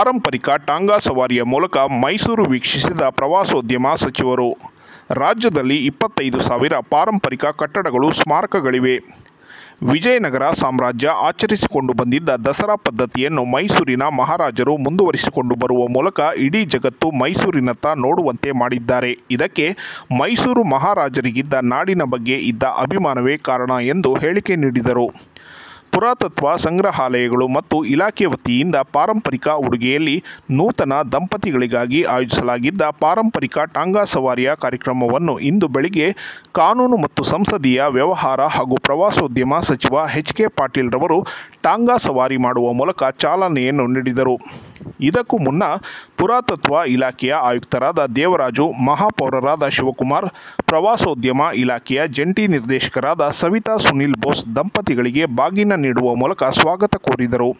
ಪಾರಂಪರಿಕ ಟಾಂಗಾ ಸವಾರಿಯ ಮೂಲಕ ಮೈಸೂರು ವೀಕ್ಷಿಸಿದ ಪ್ರವಾಸೋದ್ಯಮ ಸಚಿವರು. ರಾಜ್ಯದಲ್ಲಿ ಇಪ್ಪತ್ತೈದು ಸಾವಿರ ಪಾರಂಪರಿಕ ಕಟ್ಟಡಗಳು ಸ್ಮಾರಕಗಳಿವೆ. ವಿಜಯನಗರ ಸಾಮ್ರಾಜ್ಯ ಆಚರಿಸಿಕೊಂಡು ಬಂದಿದ್ದ ದಸರಾ ಪದ್ಧತಿಯನ್ನು ಮೈಸೂರಿನ ಮಹಾರಾಜರು ಮುಂದುವರಿಸಿಕೊಂಡು ಬರುವ ಮೂಲಕ ಇಡೀ ಜಗತ್ತು ಮೈಸೂರಿನತ್ತ ನೋಡುವಂತೆ ಮಾಡಿದ್ದಾರೆ. ಇದಕ್ಕೆ ಮೈಸೂರು ಮಹಾರಾಜರಿಗಿದ್ದ ನಾಡಿನ ಬಗ್ಗೆ ಇದ್ದ ಅಭಿಮಾನವೇ ಕಾರಣ ಎಂದು ಹೇಳಿಕೆ ನೀಡಿದರು. ಪುರಾತತ್ವ ಸಂಗ್ರಹಾಲಯಗಳು ಮತ್ತು ಇಲಾಖೆ ವತಿಯಿಂದ ಪಾರಂಪರಿಕ ಉಡುಗೆಯಲ್ಲಿ ನೂತನ ದಂಪತಿಗಳಿಗಾಗಿ ಆಯೋಜಿಸಲಾಗಿದ್ದ ಪಾರಂಪರಿಕ ಟಾಂಗಾ ಸವಾರಿಯ ಕಾರ್ಯಕ್ರಮವನ್ನು ಇಂದು ಬೆಳಿಗ್ಗೆ ಕಾನೂನು ಮತ್ತು ಸಂಸದೀಯ ವ್ಯವಹಾರ ಹಾಗೂ ಪ್ರವಾಸೋದ್ಯಮ ಸಚಿವ ಎಚ್ ಕೆ ಪಾಟೀಲ್ ರವರು ಟಾಂಗಾ ಸವಾರಿ ಮಾಡುವ ಮೂಲಕ ಚಾಲನೆಯನ್ನು ನೀಡಿದರು. ಇದಕ್ಕೂ ಮುನ್ನ ಪುರಾತತ್ವ ಇಲಾಖೆಯ ಆಯುಕ್ತರಾದ ದೇವರಾಜು ಮಹಾಪೌರರಾದ ಶಿವಕುಮಾರ್, ಪ್ರವಾಸೋದ್ಯಮ ಇಲಾಖೆಯ ಜಂಟಿ ನಿರ್ದೇಶಕರಾದ ಸವಿತಾ ಸುನಿಲ್ ಬೋಸ್ ದಂಪತಿಗಳಿಗೆ ಬಾಗಿನ ನೀಡುವ ಮೂಲಕ ಸ್ವಾಗತ ಕೋರಿದರು.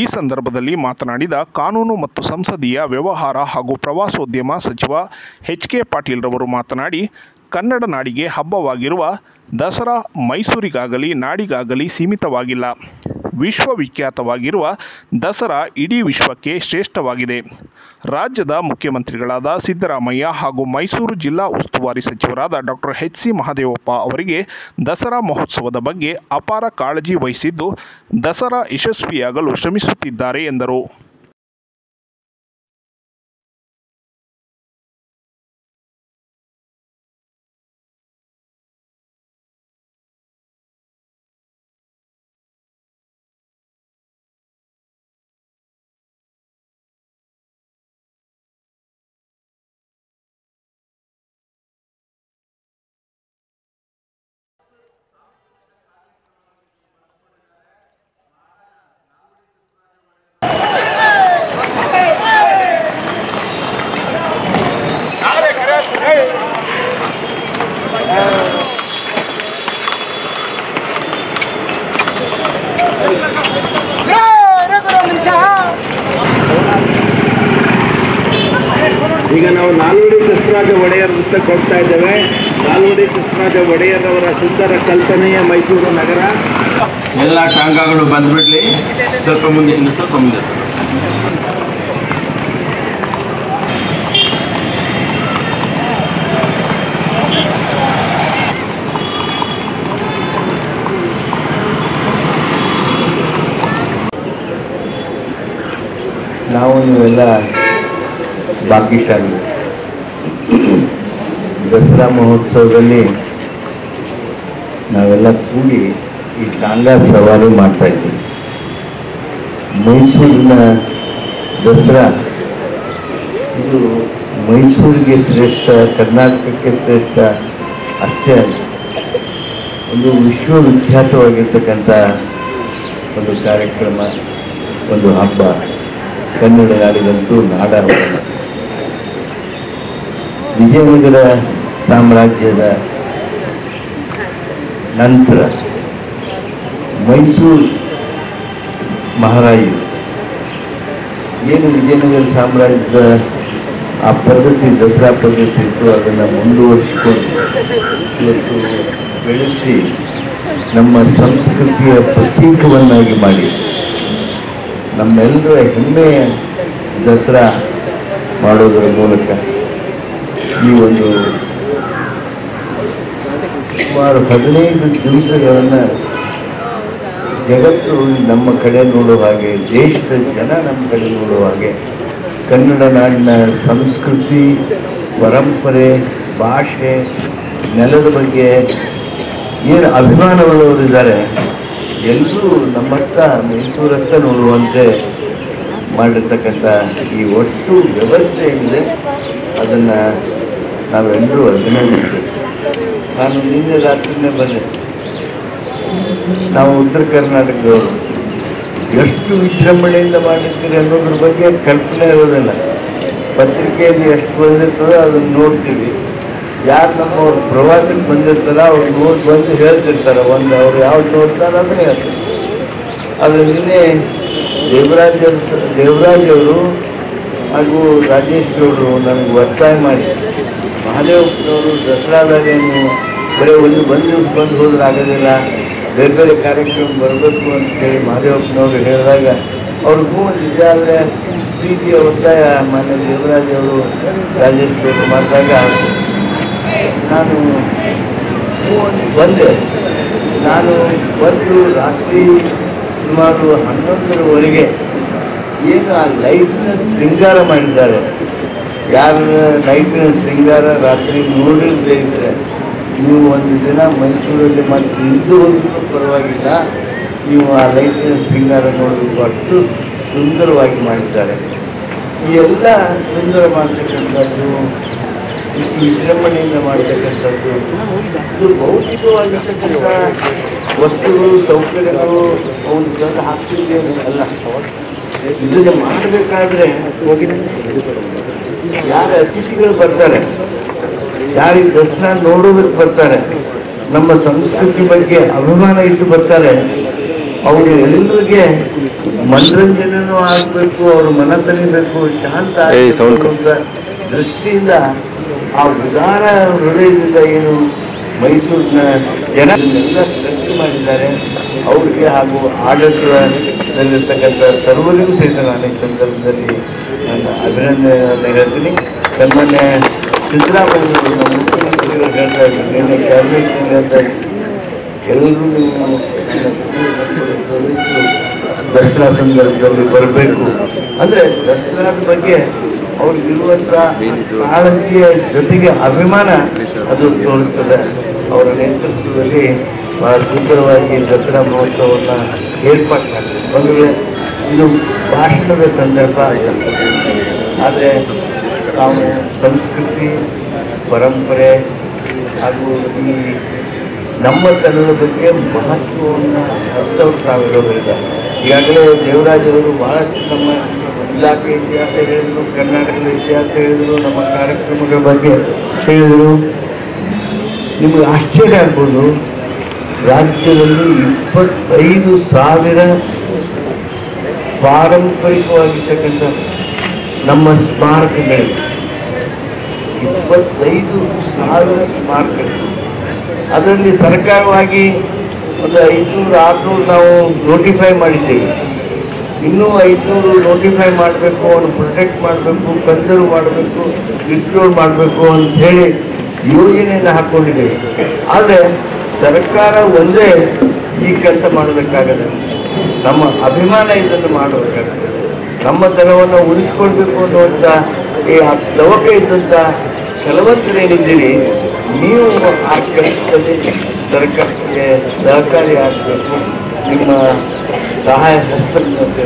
ಈ ಸಂದರ್ಭದಲ್ಲಿ ಮಾತನಾಡಿದ ಕಾನೂನು ಮತ್ತು ಸಂಸದೀಯ ವ್ಯವಹಾರ ಹಾಗೂ ಪ್ರವಾಸೋದ್ಯಮ ಸಚಿವ ಎಚ್ ಕೆ ಪಾಟೀಲ್ ರವರು ಮಾತನಾಡಿ, ಕನ್ನಡ ನಾಡಿಗೆ ಹಬ್ಬವಾಗಿರುವ ದಸರಾ ಮೈಸೂರಿಗಾಗಲಿ ನಾಡಿಗಾಗಲಿ ಸೀಮಿತವಾಗಿಲ್ಲ. ವಿಶ್ವವಿಖ್ಯಾತವಾಗಿರುವ ದಸರಾ ಇಡೀ ವಿಶ್ವಕ್ಕೆ ಶ್ರೇಷ್ಠವಾಗಿದೆ. ರಾಜ್ಯದ ಮುಖ್ಯಮಂತ್ರಿಗಳಾದ ಸಿದ್ದರಾಮಯ್ಯ ಹಾಗೂ ಮೈಸೂರು ಜಿಲ್ಲಾ ಉಸ್ತುವಾರಿ ಸಚಿವರಾದ ಡಾಕ್ಟರ್ ಎಚ್ ಸಿ ಮಹದೇವಪ್ಪ ಅವರಿಗೆ ದಸರಾ ಮಹೋತ್ಸವದ ಬಗ್ಗೆ ಅಪಾರ ಕಾಳಜಿ ವಹಿಸಿದ್ದು ದಸರಾ ಯಶಸ್ವಿಯಾಗಲು ಶ್ರಮಿಸುತ್ತಿದ್ದಾರೆ ಎಂದರು ಈಗ ನಾವು ನಾಲ್ವಡಿ ಕೃಷ್ಣರಾಜ ಒಡೆಯರ್ ವೃತ್ತಕ್ಕೆ ಹೋಗ್ತಾ ಇದ್ದೇವೆ. ನಾಲ್ವಡಿ ಕೃಷ್ಣರಾಜ ಒಡೆಯರ್ ಅವರ ಸುಂದರ ಕಲ್ಪನೆಯ ಮೈಸೂರು ನಗರ. ಎಲ್ಲ ಟಾಂಗಾಗಳು ಬಂದ್ಬಿಡ್ಲಿ. ಸ್ವಲ್ಪ ಮುಂದೆ ಇನ್ನು ಸ್ವಲ್ಪ ಮುಂದೆ. ನಾವು ನೀವೆಲ್ಲ ಭಾಗ್ಯಶಾಲಿ. ದಸರಾ ಮಹೋತ್ಸವದಲ್ಲಿ ನಾವೆಲ್ಲ ಕೂಡಿ ಈ ಟಾಂಗಾ ಸವಾರಿ ಮಾಡ್ತಾ ಇದ್ದೀವಿ. ಮೈಸೂರಿನ ದಸರಾ, ಇದು ಮೈಸೂರಿಗೆ ಶ್ರೇಷ್ಠ, ಕರ್ನಾಟಕಕ್ಕೆ ಶ್ರೇಷ್ಠ ಅಷ್ಟೇ ಅಲ್ಲ, ಒಂದು ವಿಶ್ವವಿಖ್ಯಾತವಾಗಿರ್ತಕ್ಕಂಥ ಒಂದು ಕಾರ್ಯಕ್ರಮ, ಒಂದು ಹಬ್ಬ. ಕನ್ನಡ ನಾಡಿಗಂತೂ ನಾಡ ವಿಜಯನಗರ ಸಾಮ್ರಾಜ್ಯದ ನಂತರ ಮೈಸೂರು ಮಹಾರಾಜರು. ಏನು ವಿಜಯನಗರ ಸಾಮ್ರಾಜ್ಯದ ಆ ಪದ್ಧತಿ, ದಸರಾ ಪದ್ಧತಿ ಇತ್ತು, ಅದನ್ನು ಮುಂದುವರಿಸಿಕೊಂಡು ಇವತ್ತು ಬೆಳೆಸಿ ನಮ್ಮ ಸಂಸ್ಕೃತಿಯ ಪ್ರತೀಕವನ್ನಾಗಿ ಮಾಡಿ. ನಮ್ಮೆಲ್ಲರ ಹೆಮ್ಮೆಯ ದಸರಾ ಮಾಡೋದರ ಮೂಲಕ ಈ ಒಂದು ಸುಮಾರು ಹದಿನೈದು ದಿವಸಗಳನ್ನು ಜಗತ್ತು ನಮ್ಮ ಕಡೆ ನೋಡುವ ಹಾಗೆ, ದೇಶದ ಜನ ನಮ್ಮ ಕಡೆ ನೋಡುವ ಹಾಗೆ, ಕನ್ನಡ ನಾಡಿನ ಸಂಸ್ಕೃತಿ, ಪರಂಪರೆ, ಭಾಷೆ, ನೆಲದ ಬಗ್ಗೆ ಏನು ಅಭಿಮಾನವುಳ್ಳವರಿದ್ದಾರೆ ಎಲ್ಲರೂ ನಮ್ಮತ್ತ, ಮೈಸೂರತ್ತ ನೋಡುವಂತೆ ಮಾಡಿರ್ತಕ್ಕಂಥ ಈ ಒಟ್ಟು ವ್ಯವಸ್ಥೆ ಏನಿದೆ ಅದನ್ನು ನಾವೆಲ್ಲರೂ ಅಭಿನಂದಿಸ್ಬೇಕು ನಾನು ನಿನ್ನೆ ರಾತ್ರಿನೇ ಬಂದೆ. ನಾವು ಉತ್ತರ ಕರ್ನಾಟಕದವರು. ಎಷ್ಟು ವಿಜೃಂಭಣೆಯಿಂದ ಮಾಡಿರ್ತೀರಿ ಅನ್ನೋದ್ರ ಬಗ್ಗೆ ಕಲ್ಪನೆ ಇರೋದಿಲ್ಲ. ಪತ್ರಿಕೆಯಲ್ಲಿ ಎಷ್ಟು ಬಂದಿರ್ತದೋ ಅದನ್ನು ನೋಡ್ತೀವಿ. ಯಾರು ನಮ್ಮವ್ರು ಪ್ರವಾಸಕ್ಕೆ ಬಂದಿರ್ತಾರ ಅವ್ರು ನೋಡಿ ಬಂದು ಹೇಳ್ತಿರ್ತಾರೆ. ಒಂದು ಅವ್ರು ಯಾವ್ದು ನೋಡ್ತಾರೆ ಅದನ್ನೇ ಹೇಳ್ತಾರೆ. ಅದು ನಿನ್ನೆ ದೇವರಾಜ್ ದೇವರಾಜ್ ಅವರು ಹಾಗೂ ರಾಜೇಶ್ ಗೌಡರು ನನಗೆ ಒತ್ತಾಯ ಮಾಡಿ ಮಹಾದೇವಪ್ಪನವರು ದಸರಾದಾಗ ಏನು ಬರೀ ಒಂದು ಒಂದು ದಿವಸ ಬಂದು ಹೋದ್ರೆ ಆಗೋದಿಲ್ಲ. ಬೇರೆ ಬೇರೆ ಕಾರ್ಯಕ್ರಮ ಬರಬೇಕು ಅಂತೇಳಿ ಮಹಾದೇವಪ್ಪನವರು ಹೇಳಿದಾಗ ಅವ್ರಿಗೂ ಇದೆ ಆದರೆ ಪ್ರೀತಿಯ ಒತ್ತಾಯ ಮಾನ್ಯ ದೇವರಾಜ್ ಅವರು ರಾಜೇಶ್ ಬೇಕು ಮಾಡಿದಾಗ ನಾನು ಬಂದೆ. ನಾನು ಬಂದು ರಾತ್ರಿ ಸುಮಾರು ಹನ್ನೊಂದರವರೆಗೆ ಏನು ಆ ಲೈಟ್ನ ಶೃಂಗಾರ ಮಾಡಿದ್ದಾರೆ. ಯಾರ ಲೈಟಿನ ಶೃಂಗಾರ ರಾತ್ರಿ ನೋಡಿಲ್ಲದೆ ಇದ್ದರೆ ನೀವು ಒಂದು ದಿನ ಮೈಸೂರಲ್ಲಿ ಮತ್ತೆ ಇಂದು ಪರವಾಗಿಲ್ಲ. ನೀವು ಆ ಲೈಟಿನ ಶೃಂಗಾರ ನೋಡಬೇಕು ಅಷ್ಟು ಸುಂದರವಾಗಿ ಮಾಡಿದ್ದಾರೆ. ಈ ಎಲ್ಲ ಸುಂದರ ಮಾಡ್ತಕ್ಕಂಥದ್ದು, ಇಷ್ಟು ವಿಜೃಂಭಣೆಯಿಂದ ಮಾಡ್ತಕ್ಕಂಥದ್ದು, ಇದು ಭೌತಿಕವಾಗಿರ್ತಕ್ಕಂಥ ವಸ್ತುಗಳು, ಸೌಕರ್ಯಗಳು ಅವನು ತಂದು ಹಾಕ್ತಿದ್ದೇನೆ ಅಲ್ಲ, ಇದನ್ನು ಮಾಡಬೇಕಾದ್ರೆ ಯಾರ ಅತಿಥಿಗಳು ಬರ್ತಾರೆ? ಯಾರಿಗೆ ದರ್ಶನ ನೋಡೋದಕ್ಕೆ ಬರ್ತಾರೆ? ನಮ್ಮ ಸಂಸ್ಕೃತಿ ಬಗ್ಗೆ ಅಭಿಮಾನ ಇಟ್ಟು ಬರ್ತಾರೆ. ಅವರು ಎಲ್ಲರಿಗೆ ಮನರಂಜನೆನೂ ಆಗಬೇಕು ಅವ್ರ ಮನ ತನಿಬೇಕು ಶಾಂತ ದೃಷ್ಟಿಯಿಂದ ಆ ಉದಾರ ಹೃದಯದಿಂದ ಏನು ಮೈಸೂರಿನ ಜನ ಎಲ್ಲ ಸೃಷ್ಟಿ ಮಾಡಿದ್ದಾರೆ. ಅವ್ರಿಗೆ ಹಾಗೂ ಆಡಳಿತದಲ್ಲಿರ್ತಕ್ಕಂಥ ಸರ್ವರಿಗೂ ಸಹಿತ ನಾನು ಈ ಸಂದರ್ಭದಲ್ಲಿ ಅಭಿನಂದನೆ ಹೇಳ್ತೀನಿ. ಸನ್ಮಾನ್ಯ ಸಿದ್ದರಾಮಯ್ಯ ಮುಖ್ಯಮಂತ್ರಿಗಳು ಹೇಳ್ತಾ ಇದ್ರು ನಿನ್ನೆ ಕ್ಯಾಬಿನೆಟ್ ಹೇಳ್ತಾ ಎಲ್ಲರೂ ದಸರಾ ಸಂದರ್ಭದಲ್ಲಿ ಬರಬೇಕು. ಅಂದರೆ ದಸರಾದ ಬಗ್ಗೆ ಅವ್ರಿಗಿರುವಂಥ ಕಾಳಜಿಯ ಜೊತೆಗೆ ಅಭಿಮಾನ ಅದು ತೋರಿಸ್ತದೆ. ಅವರ ನೇತೃತ್ವದಲ್ಲಿ ಬಹಳ ಸುಂದರವಾಗಿ ದಸರಾ ಮಹೋತ್ಸವವನ್ನು ಏರ್ಪಾಡು ಮಾಡಿದೆ ಒಂದು ಇದು ಭಾಷಣದ ಸಂದರ್ಭ ಆಗಿರ್ತದೆ. ಆದರೆ ನಾವು ಸಂಸ್ಕೃತಿ, ಪರಂಪರೆ ಹಾಗೂ ಈ ನಮ್ಮ ತನದ ಬಗ್ಗೆ ಮಹತ್ವವನ್ನು ಅರ್ಥವ್ರು ತಾವಿರೋದ್ರಿಂದ ಈಗಾಗಲೇ ದೇವರಾಜವರು ಬಹಳಷ್ಟು ನಮ್ಮ ಇಲಾಖೆ ಇತಿಹಾಸ ಕರ್ನಾಟಕದ ಇತಿಹಾಸ ಹೇಳಿದರು, ನಮ್ಮ ಕಾರ್ಯಕ್ರಮಗಳ ಬಗ್ಗೆ ಹೇಳಿದರು. ನಿಮಗೆ ಆಶ್ಚರ್ಯ ಆಗ್ಬೋದು. ರಾಜ್ಯದಲ್ಲಿ ಇಪ್ಪತ್ತೈದು ಸಾವಿರ ಪಾರಂಪರಿಕವಾಗಿರ್ತಕ್ಕಂಥ ನಮ್ಮ ಸ್ಮಾರಕಗಳಿವೆ ಇಪ್ಪತ್ತೈದು ಸಾವಿರ ಸ್ಮಾರಕಗಳು. ಅದರಲ್ಲಿ ಸರ್ಕಾರವಾಗಿ ಒಂದು ಐದುನೂರು, ಆರುನೂರು ನಾವು ನೋಟಿಫೈ ಮಾಡಿದ್ದೇವೆ. ಇನ್ನೂ ಐದುನೂರು ನೋಟಿಫೈ ಮಾಡಬೇಕು, ಅವನು ಪ್ರೊಟೆಕ್ಟ್ ಮಾಡಬೇಕು ಕನ್ಸರ್ವ್ ಮಾಡಬೇಕು ಡಿಸ್ಕ್ಲೋರ್ ಮಾಡಬೇಕು ಅಂತ ಹೇಳಿ ಯೋಜನೆಯನ್ನು ಹಾಕ್ಕೊಂಡಿದ್ದೇವೆ ಆದರೆ ಸರ್ಕಾರ ಒಂದೇ ಈ ಕೆಲಸ ಮಾಡಬೇಕಾಗದೆ, ನಮ್ಮ ಅಭಿಮಾನ ಇದನ್ನು ಮಾಡಬೇಕಾಗ್ತದೆ ನಮ್ಮ ದನವನ್ನು ಉಳಿಸ್ಕೊಳ್ಬೇಕು ಅನ್ನುವಂಥ ಈ ಆ ತವಕ ಇದ್ದಂಥ ಛಲವಂತರೇನಿದ್ದೀರಿ ನೀವು ಆ ಕೆಲಸದಲ್ಲಿ ಸರ್ಕಾರಕ್ಕೆ ಸಹಕಾರಿ ಆಗಬೇಕು, ನಿಮ್ಮ ಸಹಾಯ ಸೇರಿಸ್ಬೇಕು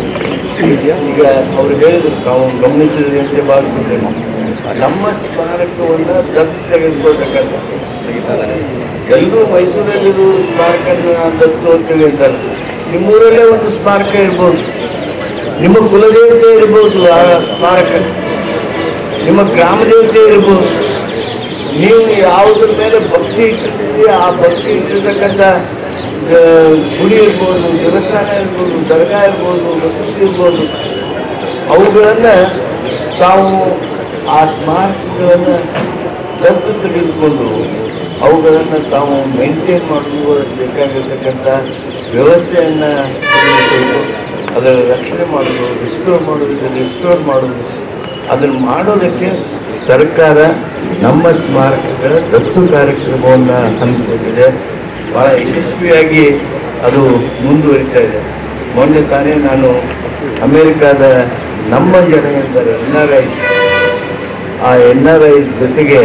ಈಗ ಅವರು ಹೇಳಿದರು ತಾವು ಗಮನಿಸಿದ್ರಿ ಅಂತ ಭಾವಿಸಿದ್ದೇನೆ ನಮ್ಮ ಸ್ಮಾರಕವನ್ನು ದತ್ತು ತೆಗೆದುಕೊಳ್ತಕ್ಕಂಥ ಎಲ್ಲರೂ ಮೈಸೂರಲ್ಲಿರೋ ಸ್ಮಾರಕನ ದತ್ತು ಅಂತ ನಿಮ್ಮೂರಲ್ಲೇ ಒಂದು ಸ್ಮಾರಕ ಇರ್ಬೋದು. ನಿಮ್ಮ ಕುಲದೇವತೆ ಇರ್ಬೋದು, ಆ ಸ್ಮಾರಕ. ನಿಮ್ಮ ಗ್ರಾಮ ದೇವತೆ ಇರ್ಬೋದು. ನೀವು ಯಾವುದ್ರ ಮೇಲೆ ಭಕ್ತಿ ಇಟ್ಟಿರ್ತೀರಿ ಆ ಭಕ್ತಿ ಇಟ್ಟಿರ್ತಕ್ಕಂಥ ಗುಡಿ ಇರ್ಬೋದು, ದೇವಸ್ಥಾನ ಇರ್ಬೋದು, ದರ್ಗಾ ಇರ್ಬೋದು ವಸತಿ ಇರ್ಬೋದು, ಅವುಗಳನ್ನು ತಾವು ಆ ಸ್ಮಾರಕಗಳನ್ನು ದತ್ತು ತೆಗೆದುಕೊಂಡು ಅವುಗಳನ್ನು ತಾವು ಮೇಂಟೈನ್ ಮಾಡುವ ಬೇಕಾಗಿರ್ತಕ್ಕಂಥ ವ್ಯವಸ್ಥೆಯನ್ನು ಅದರ ರಕ್ಷಣೆ ಮಾಡೋದು ರಿಸ್ಟೋರ್ ಮಾಡೋದು ರಿಸ್ಟೋರ್ ಮಾಡೋದು ಅದನ್ನು ಮಾಡೋದಕ್ಕೆ ಸರ್ಕಾರ ನಮ್ಮ ಸ್ಮಾರಕಗಳ ದತ್ತು ಕಾರ್ಯಕ್ರಮವನ್ನು ಹಮ್ಮಿಕೊಂಡಿದೆ. ಭಾಳ ಯಶಸ್ವಿಯಾಗಿ ಅದು ಮುಂದುವರಿತಾ ಇದೆ. ಮೊನ್ನೆ ತಾನೇ ನಾನು ಅಮೇರಿಕಾದ ನಮ್ಮ ಜನ ಎಂದರೆ ಎನ್ ಆರ್ ಐ ಆ ಎನ್ ಆರ್ ಐ ಜೊತೆಗೆ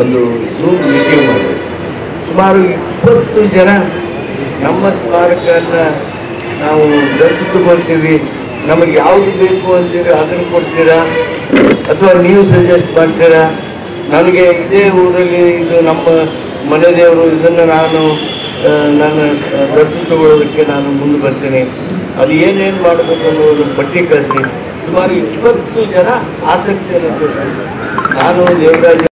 ಒಂದು ಝೂಮ್ ಮೀಟಿಂಗ್ ಮಾಡಿದೆ. ಸುಮಾರು ಇಪ್ಪತ್ತು ಜನ ನಮ್ಮ ಸ್ಮಾರಕವನ್ನು ನಾವು ದತ್ತು ತಗೊಳ್ತೀವಿ ನಮಗೆ ಯಾವುದು ಬೇಕು ಅಂತೀರಿ ಅದನ್ನು ಕೊಡ್ತೀರಾ? ಅಥವಾ ನೀವು ಸಜೆಸ್ಟ್ ಮಾಡ್ತೀರಾ? ನನಗೆ ಇದೇ ಊರಲ್ಲಿ ಇದು ನಮ್ಮ ಮನೆ ದೇವರು, ಇದನ್ನು ನಾನು ನಾನು ದತ್ತು ತಗೊಳ್ಳೋದಕ್ಕೆ ನಾನು ಮುಂದೆ ಬರ್ತೀನಿ. ಅದು ಏನೇನು ಮಾಡಬೇಕು ಅನ್ನೋದು ಪಟ್ಟಿ ಕಳಿಸಿ ಸುಮಾರು ಇಪ್ಪತ್ತು ಜನ ಆಸಕ್ತಿಯನ್ನು. ನಾನು ದೇವರಾಜ